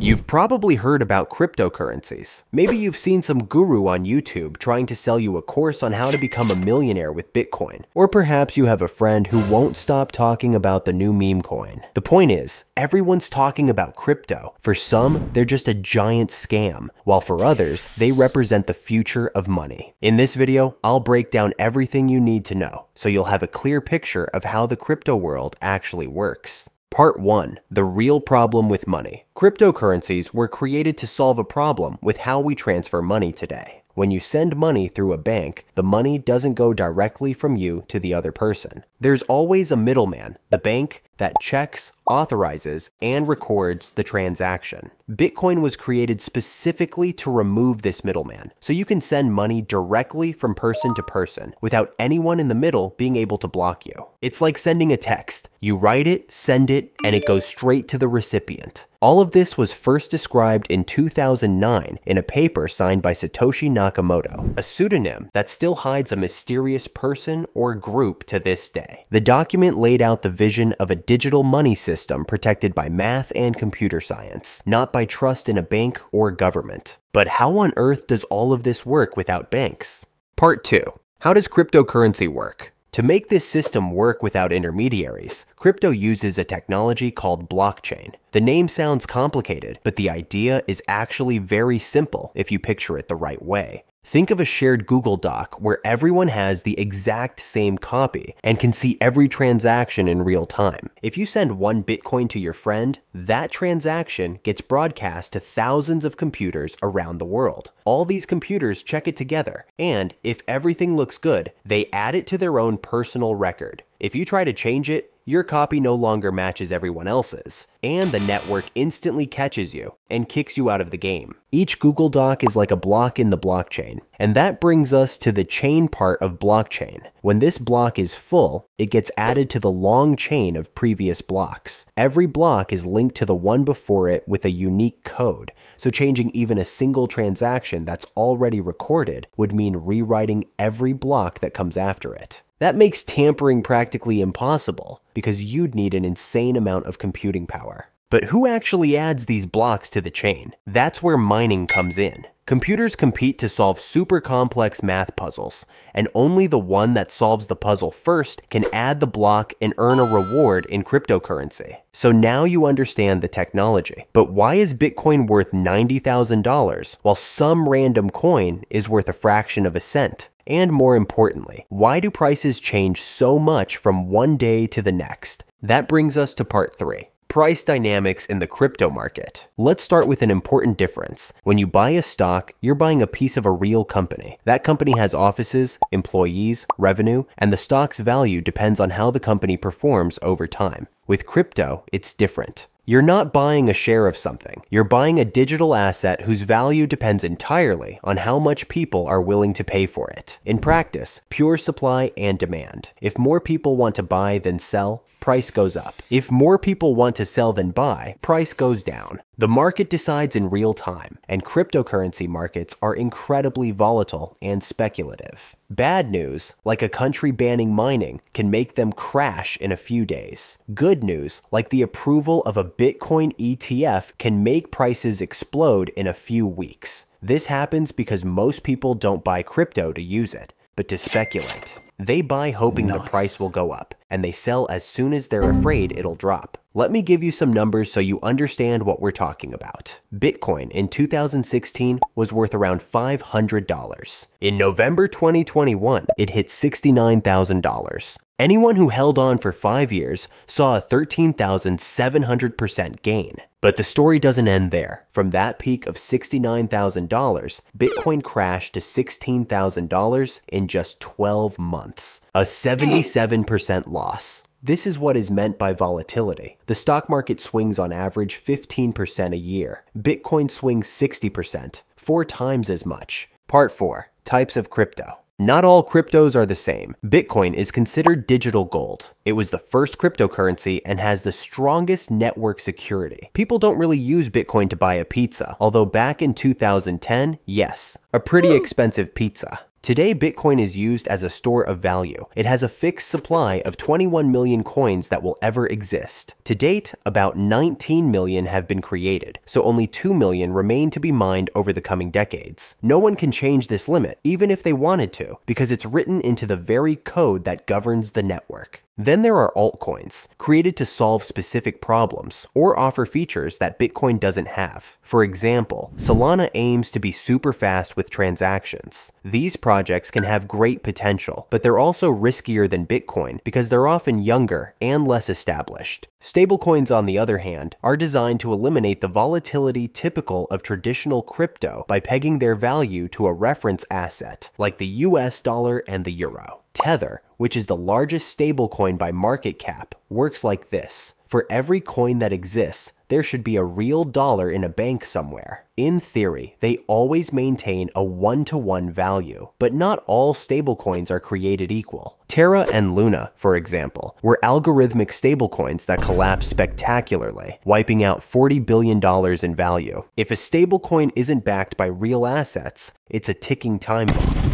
You've probably heard about cryptocurrencies. Maybe you've seen some guru on YouTube trying to sell you a course on how to become a millionaire with Bitcoin. Or perhaps you have a friend who won't stop talking about the new meme coin. The point is, everyone's talking about crypto. For some, they're just a giant scam, while for others, they represent the future of money. In this video, I'll break down everything you need to know so you'll have a clear picture of how the crypto world actually works. Part 1 The Real Problem with Money. Cryptocurrencies were created to solve a problem with how we transfer money today. When you send money through a bank, the money doesn't go directly from you to the other person. There's always a middleman, the bank, that checks, authorizes, and records the transaction. Bitcoin was created specifically to remove this middleman, so you can send money directly from person to person without anyone in the middle being able to block you. It's like sending a text. You write it, send it, and it goes straight to the recipient. All of this was first described in 2009 in a paper signed by Satoshi Nakamoto, a pseudonym that still hides a mysterious person or group to this day. The document laid out the vision of a digital money system protected by math and computer science, not by trust in a bank or government. But how on earth does all of this work without banks? Part 2. How does cryptocurrency work? To make this system work without intermediaries, crypto uses a technology called blockchain. The name sounds complicated, but the idea is actually very simple if you picture it the right way. Think of a shared Google Doc where everyone has the exact same copy and can see every transaction in real time. If you send one Bitcoin to your friend, that transaction gets broadcast to thousands of computers around the world. All these computers check it together, and if everything looks good, they add it to their own personal record. If you try to change it, your copy no longer matches everyone else's, and the network instantly catches you and kicks you out of the game. Each Google Doc is like a block in the blockchain, and that brings us to the chain part of blockchain. When this block is full, it gets added to the long chain of previous blocks. Every block is linked to the one before it with a unique code, so changing even a single transaction that's already recorded would mean rewriting every block that comes after it. That makes tampering practically impossible because you'd need an insane amount of computing power. But who actually adds these blocks to the chain? That's where mining comes in. Computers compete to solve super complex math puzzles, and only the one that solves the puzzle first can add the block and earn a reward in cryptocurrency. So now you understand the technology. But why is Bitcoin worth $90,000 while some random coin is worth a fraction of a cent? And more importantly, why do prices change so much from one day to the next? That brings us to part three price dynamics in the crypto market. Let's start with an important difference. When you buy a stock, you're buying a piece of a real company. That company has offices, employees, revenue, and the stock's value depends on how the company performs over time. With crypto, it's different. You're not buying a share of something. You're buying a digital asset whose value depends entirely on how much people are willing to pay for it. In practice, pure supply and demand. If more people want to buy than sell, price goes up. If more people want to sell than buy, price goes down. The market decides in real time, and cryptocurrency markets are incredibly volatile and speculative. Bad news, like a country banning mining, can make them crash in a few days. Good news, like the approval of a Bitcoin ETF, can make prices explode in a few weeks. This happens because most people don't buy crypto to use it, but to speculate. They buy hoping nice. the price will go up, and they sell as soon as they're afraid it'll drop. Let me give you some numbers so you understand what we're talking about. Bitcoin in 2016 was worth around $500. In November 2021, it hit $69,000. Anyone who held on for five years saw a 13,700% gain. But the story doesn't end there. From that peak of $69,000, Bitcoin crashed to $16,000 in just 12 months, a 77% loss. This is what is meant by volatility. The stock market swings on average 15% a year. Bitcoin swings 60%, four times as much. Part 4 Types of Crypto. Not all cryptos are the same. Bitcoin is considered digital gold. It was the first cryptocurrency and has the strongest network security. People don't really use Bitcoin to buy a pizza, although back in 2010, yes, a pretty expensive pizza. Today, Bitcoin is used as a store of value. It has a fixed supply of 21 million coins that will ever exist. To date, about 19 million have been created, so only 2 million remain to be mined over the coming decades. No one can change this limit, even if they wanted to, because it's written into the very code that governs the network. Then there are altcoins, created to solve specific problems or offer features that Bitcoin doesn't have. For example, Solana aims to be super fast with transactions. These projects can have great potential, but they're also riskier than Bitcoin because they're often younger and less established. Stablecoins, on the other hand, are designed to eliminate the volatility typical of traditional crypto by pegging their value to a reference asset, like the US dollar and the euro. Tether, which is the largest stablecoin by market cap, works like this. For every coin that exists, there should be a real dollar in a bank somewhere. In theory, they always maintain a one to one value, but not all stablecoins are created equal. Terra and Luna, for example, were algorithmic stablecoins that collapsed spectacularly, wiping out $40 billion in value. If a stablecoin isn't backed by real assets, it's a ticking time bomb.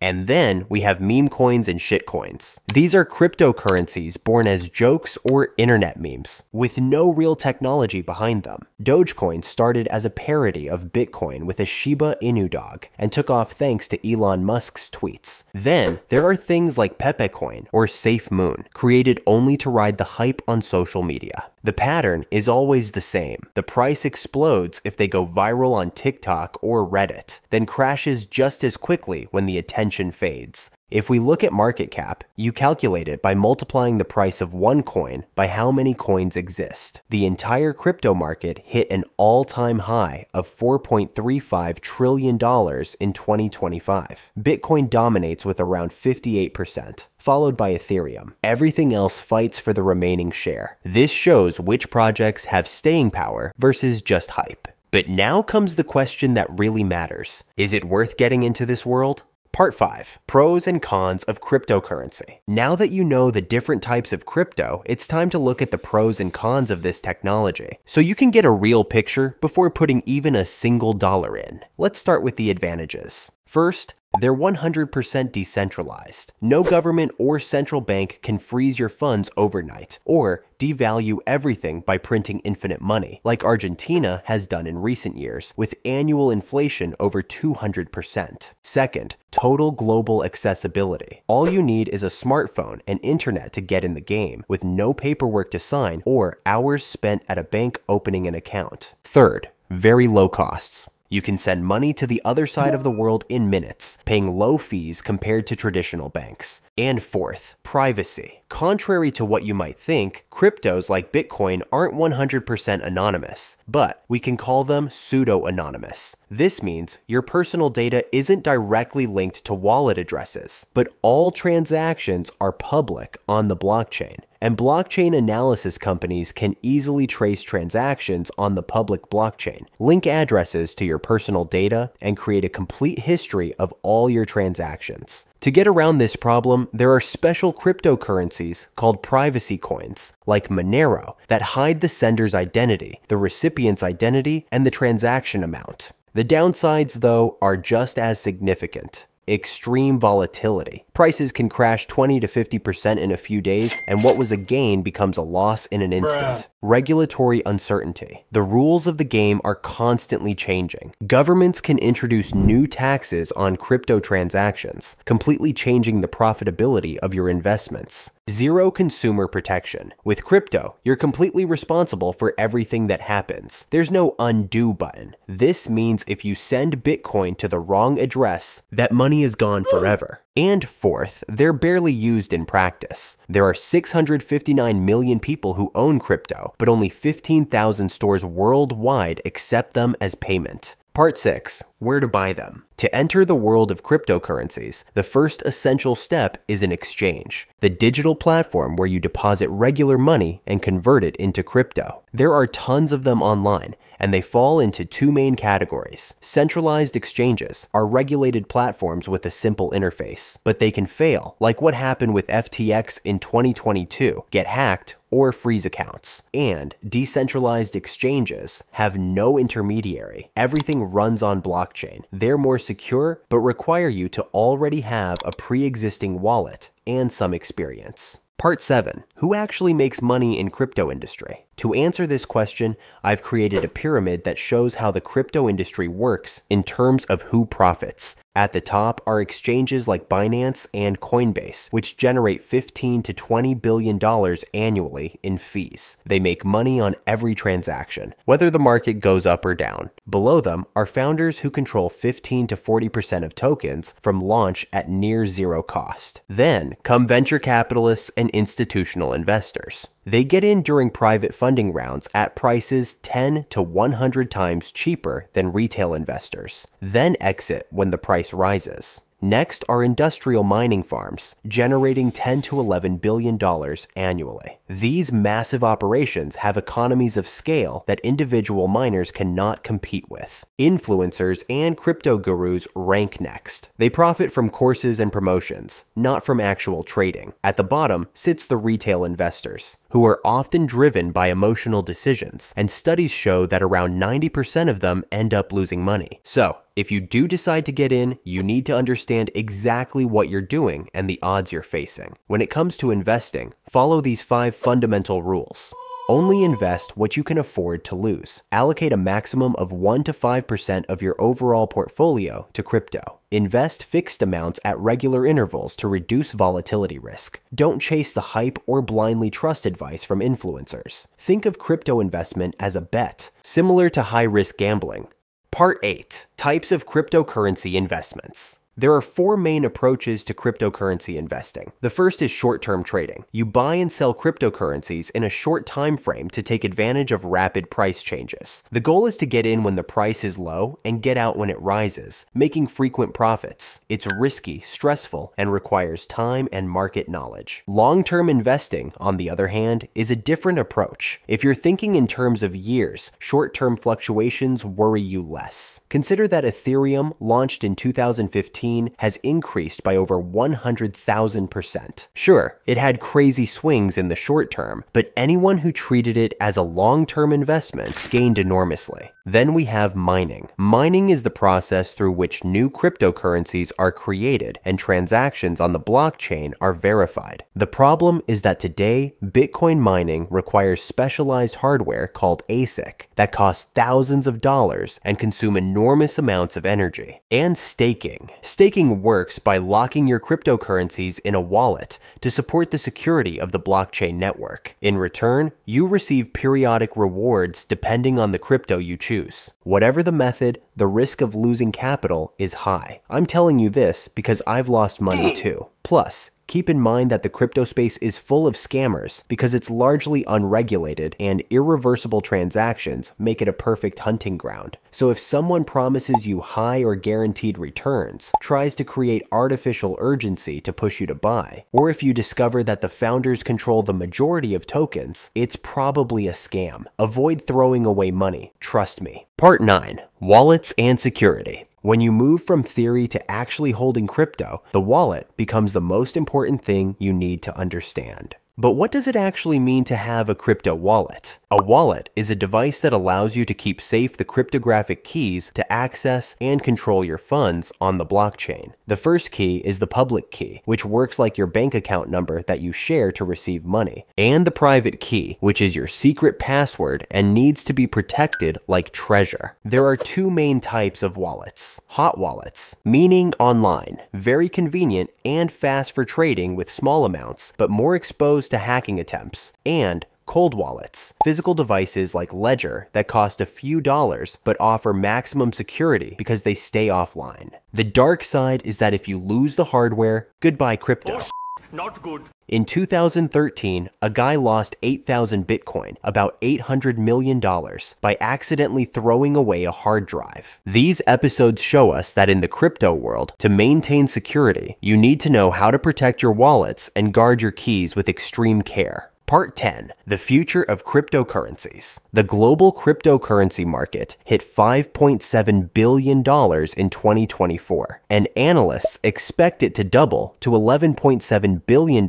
And then we have meme coins and shitcoins. These are cryptocurrencies born as jokes or internet memes, with no real technology behind them. Dogecoin started as a parody of Bitcoin with a Shiba Inu dog and took off thanks to Elon Musk's tweets. Then there are things like Pepe Coin or Safe Moon, created only to ride the hype on social media. The pattern is always the same. The price explodes if they go viral on TikTok or Reddit, then crashes just as quickly when the attention fades. If we look at market cap, you calculate it by multiplying the price of one coin by how many coins exist. The entire crypto market hit an all time high of $4.35 trillion in 2025. Bitcoin dominates with around 58%, followed by Ethereum. Everything else fights for the remaining share. This shows which projects have staying power versus just hype. But now comes the question that really matters Is it worth getting into this world? Part 5 Pros and Cons of Cryptocurrency. Now that you know the different types of crypto, it's time to look at the pros and cons of this technology so you can get a real picture before putting even a single dollar in. Let's start with the advantages. First, they're 100% decentralized. No government or central bank can freeze your funds overnight or devalue everything by printing infinite money, like Argentina has done in recent years, with annual inflation over 200%. Second, total global accessibility. All you need is a smartphone and internet to get in the game, with no paperwork to sign or hours spent at a bank opening an account. Third, very low costs. You can send money to the other side of the world in minutes, paying low fees compared to traditional banks. And fourth, privacy. Contrary to what you might think, cryptos like Bitcoin aren't 100% anonymous, but we can call them pseudo anonymous. This means your personal data isn't directly linked to wallet addresses, but all transactions are public on the blockchain. And blockchain analysis companies can easily trace transactions on the public blockchain, link addresses to your personal data, and create a complete history of all your transactions. To get around this problem, there are special cryptocurrencies called privacy coins, like Monero, that hide the sender's identity, the recipient's identity, and the transaction amount. The downsides, though, are just as significant extreme volatility. Prices can crash 20 to 50% in a few days, and what was a gain becomes a loss in an instant. Bruh. Regulatory uncertainty. The rules of the game are constantly changing. Governments can introduce new taxes on crypto transactions, completely changing the profitability of your investments. Zero consumer protection. With crypto, you're completely responsible for everything that happens. There's no undo button. This means if you send Bitcoin to the wrong address, that money is gone forever. And fourth, they're barely used in practice. There are 659 million people who own crypto, but only 15,000 stores worldwide accept them as payment. Part 6 Where to buy them. To enter the world of cryptocurrencies, the first essential step is an exchange, the digital platform where you deposit regular money and convert it into crypto. There are tons of them online, and they fall into two main categories. Centralized exchanges are regulated platforms with a simple interface, but they can fail, like what happened with FTX in 2022, get hacked, or freeze accounts. And decentralized exchanges have no intermediary. Everything runs on blockchain. They're more secure but require you to already have a pre existing wallet and some experience. Part 7 Who actually makes money in crypto industry? To answer this question, I've created a pyramid that shows how the crypto industry works in terms of who profits. At the top are exchanges like Binance and Coinbase, which generate 15 to 20 billion dollars annually in fees. They make money on every transaction, whether the market goes up or down. Below them are founders who control 15 to 40% of tokens from launch at near zero cost. Then come venture capitalists and institutional investors. They get in during private funding rounds at prices 10 to 100 times cheaper than retail investors, then exit when the price rises. Next are industrial mining farms, generating 10 to 11 billion dollars annually. These massive operations have economies of scale that individual miners cannot compete with. Influencers and crypto gurus rank next. They profit from courses and promotions, not from actual trading. At the bottom sits the retail investors, who are often driven by emotional decisions, and studies show that around 90% of them end up losing money. So, if you do decide to get in, you need to understand exactly what you're doing and the odds you're facing. When it comes to investing, follow these five fundamental rules. Only invest what you can afford to lose. Allocate a maximum of 1 to 5% of your overall portfolio to crypto. Invest fixed amounts at regular intervals to reduce volatility risk. Don't chase the hype or blindly trust advice from influencers. Think of crypto investment as a bet, similar to high risk gambling. Part 8 Types of Cryptocurrency Investments. There are four main approaches to cryptocurrency investing. The first is short-term trading. You buy and sell cryptocurrencies in a short time frame to take advantage of rapid price changes. The goal is to get in when the price is low and get out when it rises, making frequent profits. It's risky, stressful, and requires time and market knowledge. Long-term investing, on the other hand, is a different approach. If you're thinking in terms of years, short-term fluctuations worry you less. Consider that Ethereum, launched in 2015, has increased by over 100,000%. Sure, it had crazy swings in the short term, but anyone who treated it as a long term investment gained enormously. Then we have mining. Mining is the process through which new cryptocurrencies are created and transactions on the blockchain are verified. The problem is that today, Bitcoin mining requires specialized hardware called ASIC that costs thousands of dollars and consume enormous amounts of energy. And staking. Staking works by locking your cryptocurrencies in a wallet to support the security of the blockchain network. In return, you receive periodic rewards depending on the crypto you choose choose. Whatever the method, the risk of losing capital is high. I'm telling you this because I've lost money too. Plus, Keep in mind that the crypto space is full of scammers because it's largely unregulated and irreversible transactions make it a perfect hunting ground. So if someone promises you high or guaranteed returns, tries to create artificial urgency to push you to buy, or if you discover that the founders control the majority of tokens, it's probably a scam. Avoid throwing away money, trust me. Part 9 Wallets and Security. When you move from theory to actually holding crypto, the wallet becomes the most important thing you need to understand. But what does it actually mean to have a crypto wallet? A wallet is a device that allows you to keep safe the cryptographic keys to access and control your funds on the blockchain. The first key is the public key, which works like your bank account number that you share to receive money, and the private key, which is your secret password and needs to be protected like treasure. There are two main types of wallets. Hot wallets, meaning online, very convenient and fast for trading with small amounts, but more exposed to hacking attempts, and cold wallets, physical devices like Ledger that cost a few dollars but offer maximum security because they stay offline. The dark side is that if you lose the hardware, goodbye crypto. Oh, Not good. In 2013, a guy lost 8,000 Bitcoin, about $800 million, by accidentally throwing away a hard drive. These episodes show us that in the crypto world, to maintain security, you need to know how to protect your wallets and guard your keys with extreme care. Part 10 The Future of Cryptocurrencies. The global cryptocurrency market hit $5.7 billion in 2024, and analysts expect it to double to $11.7 billion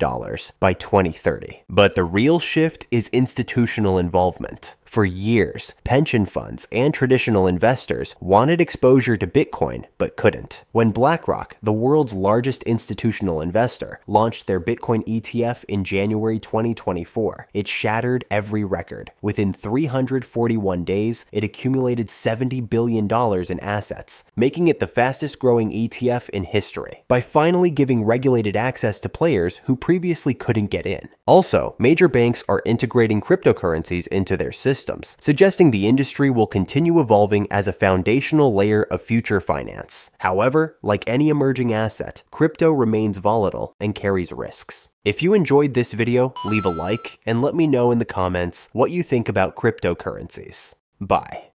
by 2030. But the real shift is institutional involvement. For years, pension funds and traditional investors wanted exposure to Bitcoin but couldn't. When BlackRock, the world's largest institutional investor, launched their Bitcoin ETF in January 2024, it shattered every record. Within 341 days, it accumulated $70 billion in assets, making it the fastest growing ETF in history, by finally giving regulated access to players who previously couldn't get in. Also, major banks are integrating cryptocurrencies into their systems, suggesting the industry will continue evolving as a foundational layer of future finance. However, like any emerging asset, crypto remains volatile and carries risks. If you enjoyed this video, leave a like and let me know in the comments what you think about cryptocurrencies. Bye.